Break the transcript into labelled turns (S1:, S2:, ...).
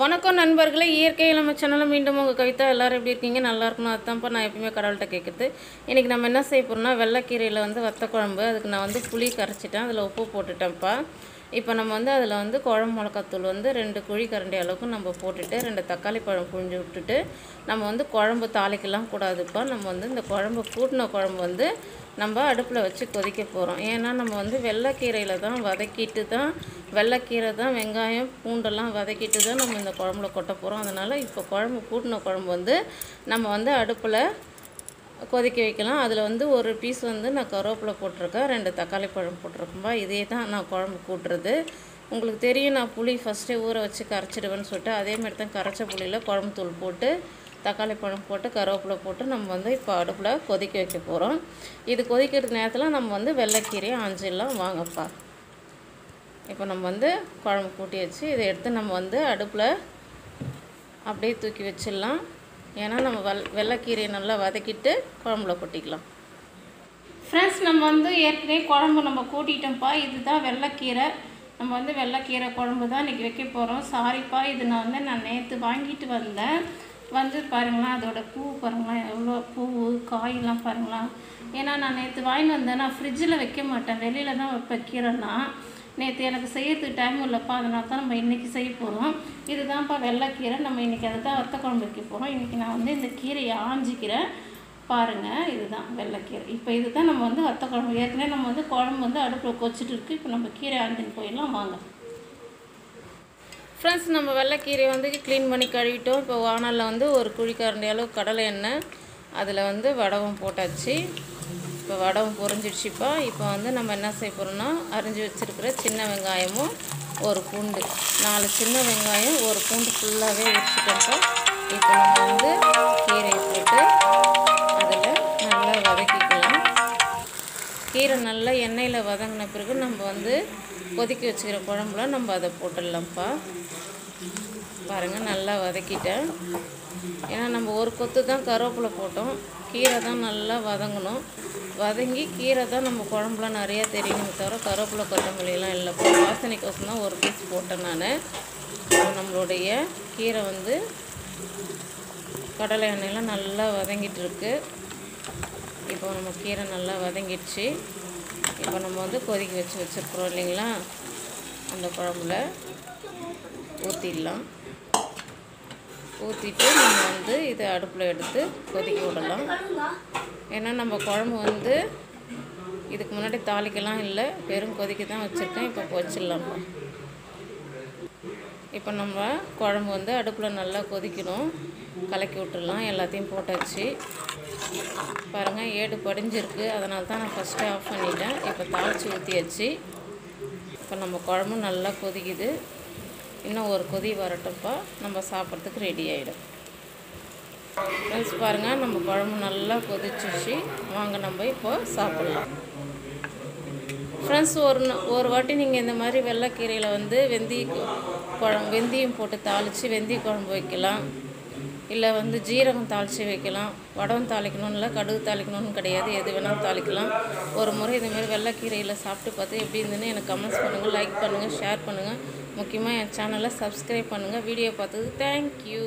S1: வணக்கம் நண்பர்களே இயற்கை நம்ம சேனலில் மீண்டும் உங்கள் கவிதா எல்லோரும் எப்படி இருக்கீங்க? நல்லா இருக்கணும். அதுதான்ப்பா நான் எப்பயுமே கடவுள்கிட்ட கேட்குறது இன்றைக்கி நம்ம என்ன செய்ய போகிறோம்னா வெள்ளைக்கீரையில் வந்து வத்த குழம்பு அதுக்கு நான் வந்து புளி கரைச்சிட்டேன். அதில் உப்பு போட்டுட்டேன்ப்பா. இப்போ நம்ம வந்து அதில் வந்து குழம்பு மிளகாத்தூள் வந்து ரெண்டு குழி கரண்டி அளவுக்கு நம்ம போட்டுட்டு ரெண்டு தக்காளி பழம் புழிஞ்சு விட்டுட்டு நம்ம வந்து குழம்பு தாளிக்கலாம் கூடாதுப்பா நம்ம வந்து இந்த குழம்பு கூட்டின குழம்பு வந்து நம்ம அடுப்பில் வச்சு கொதிக்க போகிறோம் ஏன்னா நம்ம வந்து வெள்ளைக்கீரையில் தான் வதக்கிட்டு தான் வெள்ளைக்கீரை தான் வெங்காயம் பூண்டெல்லாம் வதக்கிட்டு தான் நம்ம இந்த குழம்புல கொட்ட போகிறோம் அதனால் இப்போ குழம்பு கூட்டின குழம்பு வந்து நம்ம வந்து அடுப்பில் கொதிக்க வைக்கலாம். அதில் வந்து ஒரு பீஸ் வந்து நான் கருவேப்பிலை போட்டிருக்கேன். ரெண்டு தக்காளி பழம் போட்டிருக்கோம்பா இதே தான் நான் குழம்பு கூட்டுறது. உங்களுக்கு தெரியும் நான் புளி ஃபஸ்ட்டே ஊற வச்சு கரைச்சிடுவேன்னு சொல்லிட்டு அதே மாதிரி தான் கரைச்ச புளியில் குழம்பு தூள் போட்டு தக்காளி பழம் போட்டு கருவேப்பிலை போட்டு நம்ம வந்து இப்போ அடுப்பில் கொதிக்க வைக்க போகிறோம் இது கொதிக்கிறது நேரத்தில் நம்ம வந்து வெள்ளைக்கீரையை ஆஞ்சிடலாம் வாங்கப்பா. இப்போ நம்ம வந்து குழம்பு கூட்டி வச்சு இதை எடுத்து நம்ம வந்து அடுப்பில் அப்படியே தூக்கி வச்சிடலாம். ஏன்னா நம்ம வல் வெள்ளைக்கீரையை நல்லா வதக்கிட்டு குழம்புல கொட்டிக்கலாம். ஃப்ரெண்ட்ஸ் நம்ம வந்து ஏற்கனவே குழம்பு நம்ம கூட்டிட்டோம்ப்பா. இதுதான் வெள்ளைக்கீரை. நம்ம வந்து வெள்ளைக்கீரை குழம்பு தான் இன்றைக்கி வைக்க போகிறோம் சாரிப்பா இது நான் வந்து நான் நேற்று வாங்கிட்டு வந்தேன். வந்து பாருங்களேன் அதோட பூ பாருங்களேன் எவ்வளோ பூ காயெல்லாம் பாருங்களேன். ஏன்னா நான் நேற்று வாங்கிட்டு வந்தேன். நான் ஃப்ரிட்ஜில் வைக்க மாட்டேன். வெளியில் தான் வைப்பேன் கீரைனா நேற்று எனக்கு செய்யறதுக்கு டைம் இல்லைப்பா அதனால தான் நம்ம இன்றைக்கி செய்ய போகிறோம் இதுதான்ப்பா வெள்ளைக்கீரை. நம்ம இன்றைக்கி அதை தான் வத்த குழம்பு வைக்க போகிறோம் இன்றைக்கி நான் வந்து இந்த கீரையை ஆஞ்சிக்கிறேன். பாருங்கள் இதுதான் வெள்ளைக்கீரை. இப்போ இதுதான் நம்ம வந்து வத்த குழம்பு. ஏற்கனவே நம்ம வந்து குழம்பு வந்து அடுப்பில் கொச்சிட்டு இருக்குது இப்போ நம்ம கீரை ஆஞ்சின்னு போயிடலாம். வாங்க. ஃப்ரெண்ட்ஸ் நம்ம வெள்ளைக்கீரையை வந்து க்ளீன் பண்ணி கழுவிட்டோம். இப்போ வானலில் வந்து ஒரு குழிக்காரண்டி அளவு கடலை எண்ணெய் அதில் வந்து வடவும் போட்டாச்சு. இப்போ வடவும் பொறிஞ்சிடுச்சுப்பா இப்போ வந்து நம்ம என்ன செய்ய போகிறோம்னா அரிஞ்சு வச்சுருக்கிற சின்ன வெங்காயமும் ஒரு பூண்டு நாலு சின்ன வெங்காயம் ஒரு பூண்டு ஃபுல்லாகவே வச்சுட்டோம்ப்பா இப்போ நம்ம வந்து கீரையை போட்டு அதில் நல்லா வதக்கிக்கலாம். கீரை நல்லா எண்ணெயில் வதங்கின பிறகு நம்ம வந்து கொதிக்க வச்சுக்கிற குழம்புல நம்ம அதை போட்டுடலாம்ப்பா. பாருங்கள் நல்லா வதக்கிட்டேன். ஏன்னா நம்ம ஒரு கொத்து தான் கருவேப்பிலை போட்டோம். கீரை தான் நல்லா வதங்கணும். வதங்கி கீரை தான் நம்ம குழம்புல நிறையா தெரியணுமே தவிர கருவேப்பிலை கொத்தமல்லியெல்லாம் இல்லைப்பா வாசனைக்கோசம் தான் ஒரு பீஸ் போட்டேன் நான். நம்மளுடைய கீரை வந்து கடலை எண்ணெயெல்லாம் நல்லா வதங்கிட்டுருக்கு இப்போ நம்ம கீரை நல்லா வதங்கிடுச்சு. இப்போ நம்ம வந்து கொதிக்க வச்சு வச்சுருக்குறோம் இல்லைங்களா? அந்த குழம்புல ஊற்றிடலாம் ஊற்றிட்டு நம்ம வந்து இதை அடுப்பில் எடுத்து கொதிக்க விடலாம். ஏன்னா நம்ம குழம்பு வந்து இதுக்கு முன்னாடி தாளிக்கலாம் இல்லை வெறும் கொதிக்க தான் வச்சுருக்கேன். இப்போ வச்சிடலாம்ப்பா இப்போ நம்ம குழம்பு வந்து அடுப்பில் நல்லா கொதிக்கணும். கலக்கி விட்டுடலாம். எல்லாத்தையும் போட்டாச்சு. பாருங்கள் ஏடு படிஞ்சிருக்கு. அதனால தான் நான் ஃபஸ்ட்டே ஆஃப் பண்ணிட்டேன். இப்போ தாளித்து ஊற்றியாச்சு இப்போ நம்ம குழம்பு நல்லா கொதிக்குது. இன்னும் ஒரு கொதி வரட்டும்ப்பா நம்ம சாப்பிட்றதுக்கு ரெடி ஆகிடும் ஃப்ரெண்ட்ஸ் பாருங்கள் நம்ம குழம்பு நல்லா கொதிச்சிச்சு. வாங்க நம்ம இப்போ சாப்பிட்லாம். ஃப்ரெண்ட்ஸ் ஒரு ஒரு வாட்டி நீங்கள் இந்த மாதிரி வெள்ளைக்கீரையில் வந்து வெந்தய குழம்பு வெந்தயம் போட்டு தாளித்து வெந்தய குழம்பு வைக்கலாம். இல்லை வந்து ஜீரகம் தாளித்து வைக்கலாம் வடம் தாளிக்கணும்னு இல்லை கடுகு தாளிக்கணும்னு கிடையாது. எது வேணாலும் தாளிக்கலாம். ஒரு முறை இதுமாரி வெள்ளைக்கீரையில் சாப்பிட்டு பார்த்து எப்படி இருந்துன்னு எனக்கு கமெண்ட்ஸ் பண்ணுங்கள் லைக் பண்ணுங்கள் ஷேர் பண்ணுங்கள் முக்கியமாக என் சேனலை சப்ஸ்கிரைப் பண்ணுங்கள் வீடியோ பார்த்தது தேங்க்யூ